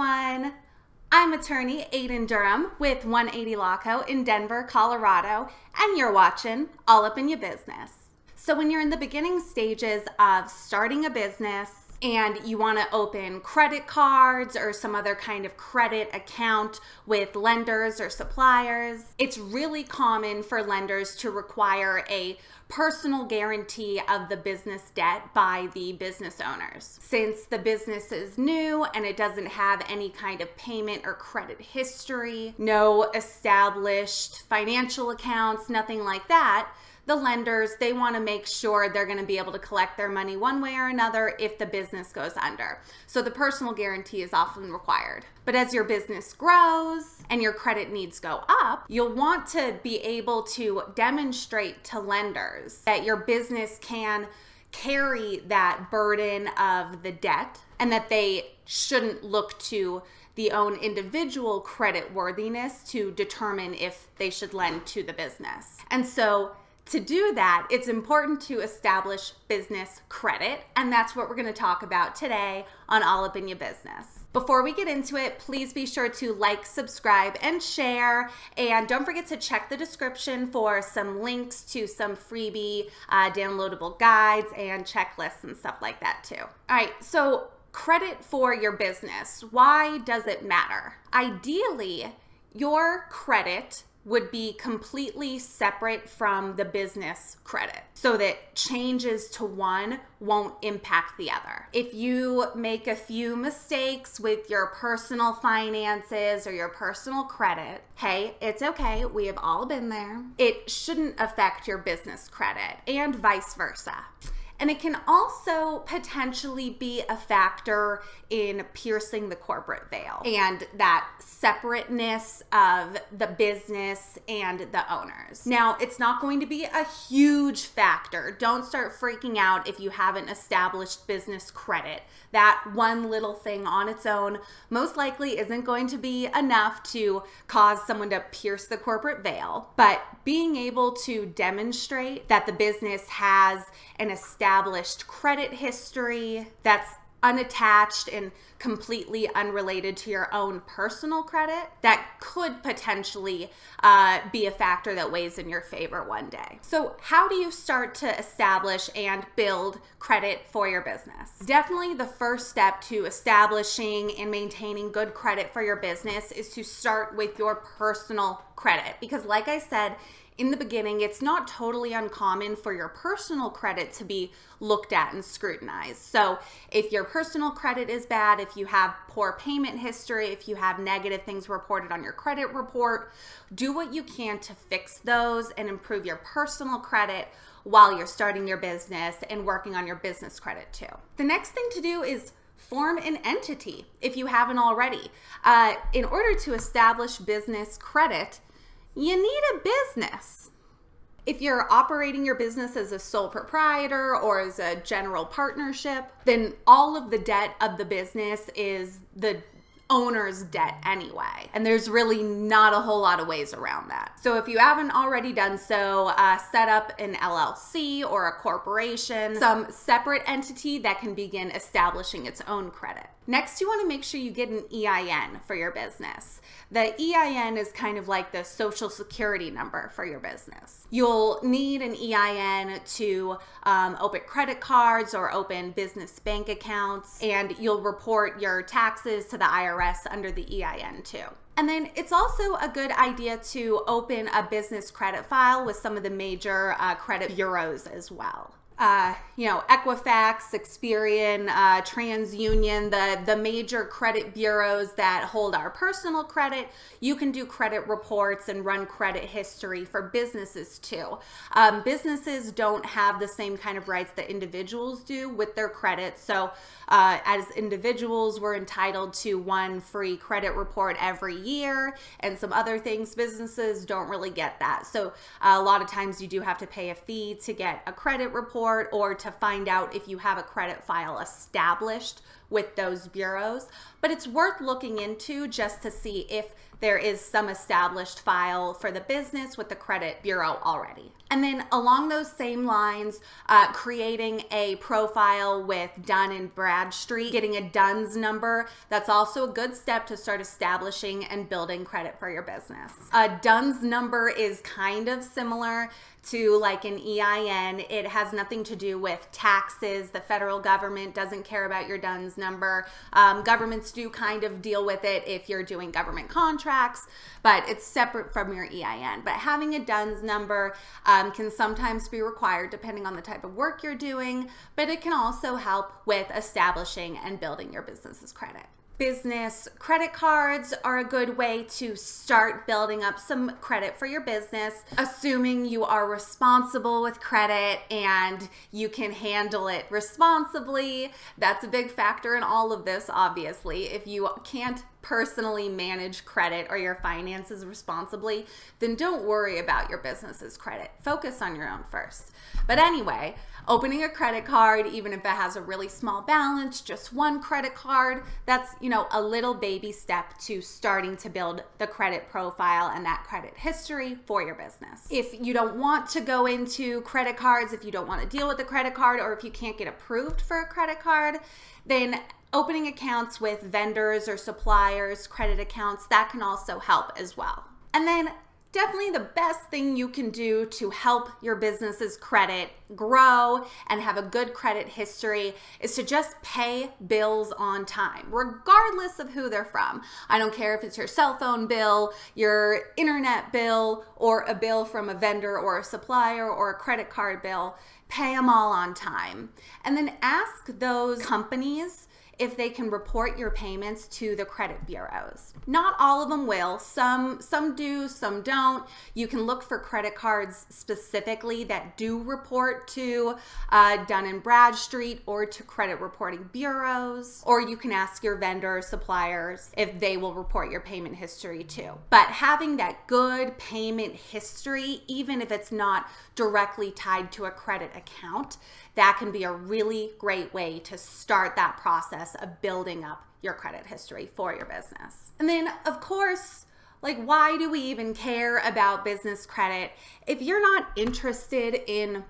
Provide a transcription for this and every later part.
everyone. I'm attorney Aiden Durham with 180 Law Co. in Denver, Colorado, and you're watching All Up in Your Business. So, when you're in the beginning stages of starting a business, and you want to open credit cards or some other kind of credit account with lenders or suppliers, it's really common for lenders to require a personal guarantee of the business debt by the business owners. Since the business is new and it doesn't have any kind of payment or credit history, no established financial accounts, nothing like that the lenders, they want to make sure they're going to be able to collect their money one way or another if the business goes under. So the personal guarantee is often required. But as your business grows and your credit needs go up, you'll want to be able to demonstrate to lenders that your business can carry that burden of the debt and that they shouldn't look to the own individual credit worthiness to determine if they should lend to the business. And so to do that, it's important to establish business credit, and that's what we're going to talk about today on All Up in Your Business. Before we get into it, please be sure to like, subscribe, and share. And don't forget to check the description for some links to some freebie uh, downloadable guides and checklists and stuff like that, too. All right, so credit for your business. Why does it matter? Ideally, your credit would be completely separate from the business credit so that changes to one won't impact the other. If you make a few mistakes with your personal finances or your personal credit, hey, it's okay. We have all been there. It shouldn't affect your business credit and vice versa. And it can also potentially be a factor in piercing the corporate veil and that separateness of the business and the owners. Now, it's not going to be a huge factor. Don't start freaking out if you haven't established business credit. That one little thing on its own most likely isn't going to be enough to cause someone to pierce the corporate veil. But being able to demonstrate that the business has an established credit history that's unattached and completely unrelated to your own personal credit that could potentially uh, be a factor that weighs in your favor one day. So, how do you start to establish and build credit for your business? Definitely the first step to establishing and maintaining good credit for your business is to start with your personal credit because, like I said, in the beginning, it's not totally uncommon for your personal credit to be looked at and scrutinized. So, if your personal credit is bad, if you have poor payment history, if you have negative things reported on your credit report, do what you can to fix those and improve your personal credit while you're starting your business and working on your business credit too. The next thing to do is form an entity if you haven't already. Uh, in order to establish business credit, you need a business. If you're operating your business as a sole proprietor or as a general partnership, then all of the debt of the business is the owner's debt anyway. And there's really not a whole lot of ways around that. So if you haven't already done so, uh, set up an LLC or a corporation, some separate entity that can begin establishing its own credit. Next, you want to make sure you get an EIN for your business. The EIN is kind of like the social security number for your business. You'll need an EIN to um, open credit cards or open business bank accounts, and you'll report your taxes to the IRS under the EIN too. And then it's also a good idea to open a business credit file with some of the major uh, credit bureaus as well uh, you know, Equifax, Experian, uh, TransUnion, the, the major credit bureaus that hold our personal credit, you can do credit reports and run credit history for businesses too. Um, businesses don't have the same kind of rights that individuals do with their credit. So, uh, as individuals, we're entitled to one free credit report every year, and some other things. Businesses don't really get that. So, a lot of times you do have to pay a fee to get a credit report report or to find out if you have a credit file established with those bureaus. But it's worth looking into just to see if there is some established file for the business with the credit bureau already. And then along those same lines, uh, creating a profile with Dun and Bradstreet, getting a DUNS number. That's also a good step to start establishing and building credit for your business. A DUNS number is kind of similar to like an EIN. It has nothing to do with taxes. The federal government doesn't care about your DUNS number. Um, governments do kind of deal with it if you're doing government contracts, but it's separate from your EIN. But having a DUNS number um, can sometimes be required depending on the type of work you're doing, but it can also help with establishing and building your business's credit business credit cards are a good way to start building up some credit for your business, assuming you are responsible with credit and you can handle it responsibly. That's a big factor in all of this, obviously. If you can't personally manage credit or your finances responsibly, then don't worry about your business's credit. Focus on your own first. But anyway, opening a credit card, even if it has a really small balance, just one credit card, that's, you know, a little baby step to starting to build the credit profile and that credit history for your business. If you don't want to go into credit cards, if you don't want to deal with the credit card, or if you can't get approved for a credit card, then opening accounts with vendors or suppliers, credit accounts, that can also help as well. And then definitely the best thing you can do to help your business's credit grow and have a good credit history is to just pay bills on time, regardless of who they're from. I don't care if it's your cell phone bill, your internet bill, or a bill from a vendor or a supplier or a credit card bill. Pay them all on time. And then ask those companies if they can report your payments to the credit bureaus. Not all of them will. Some some do, some don't. You can look for credit cards specifically that do report to uh, Dun and Bradstreet or to credit reporting bureaus, or you can ask your vendor suppliers if they will report your payment history too. But having that good payment history, even if it's not directly tied to a credit account, that can be a really great way to start that process of building up your credit history for your business. And then, of course, like, why do we even care about business credit if you're not interested in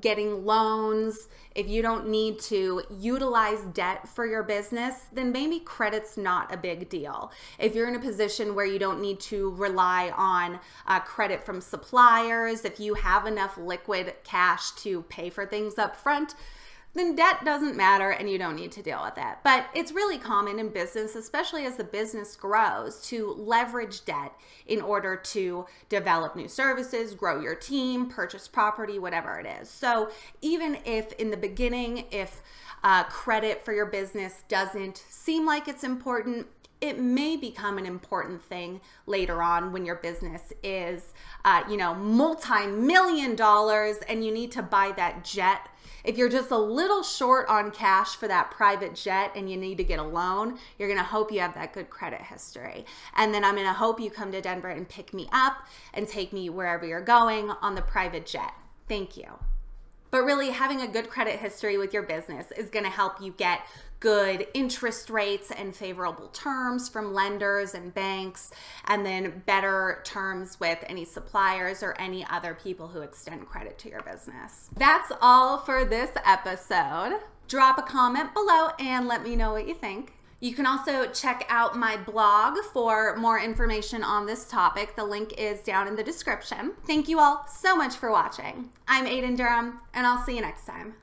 getting loans, if you don't need to utilize debt for your business, then maybe credit's not a big deal. If you're in a position where you don't need to rely on uh, credit from suppliers, if you have enough liquid cash to pay for things up front, then debt doesn't matter and you don't need to deal with it. But it's really common in business, especially as the business grows, to leverage debt in order to develop new services, grow your team, purchase property, whatever it is. So even if in the beginning, if uh, credit for your business doesn't seem like it's important, it may become an important thing later on when your business is, uh, you know, multi-million dollars and you need to buy that jet if you're just a little short on cash for that private jet and you need to get a loan, you're to hope you have that good credit history. And then I'm to hope you come to Denver and pick me up and take me wherever you're going on the private jet. Thank you. But really, having a good credit history with your business is going to help you get good interest rates and favorable terms from lenders and banks, and then better terms with any suppliers or any other people who extend credit to your business. That's all for this episode. Drop a comment below and let me know what you think. You can also check out my blog for more information on this topic. The link is down in the description. Thank you all so much for watching. I'm Aiden Durham, and I'll see you next time.